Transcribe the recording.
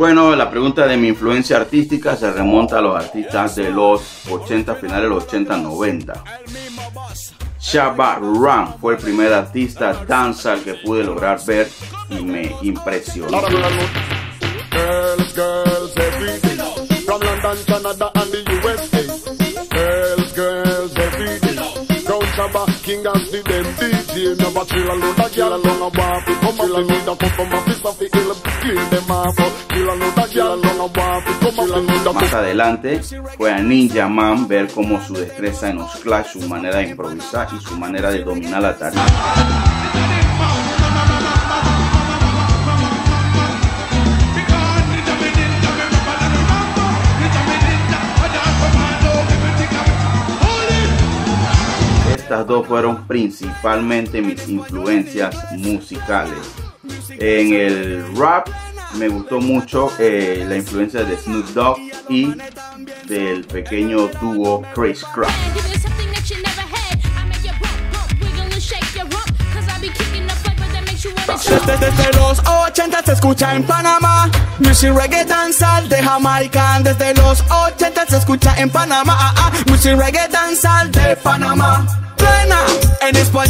Bueno, la pregunta de mi influencia artística se remonta a los artistas de los 80, finales de los 80, 90. Shabba Ram fue el primer artista dancehall que pude lograr ver y me impresionó. Más adelante fue a Ninja Man ver cómo su destreza en los clash, su manera de improvisar y su manera de dominar la tarima. Estas dos fueron principalmente mis influencias musicales. En el rap me gustó mucho eh, la influencia de Snoop Dogg y del pequeño dúo Chris jump. Desde, desde los 80 se escucha en Panamá Music reggae danzal de Jamaica Desde los 80 se escucha en Panamá ah, ah. Music reggae danzal de Panamá en español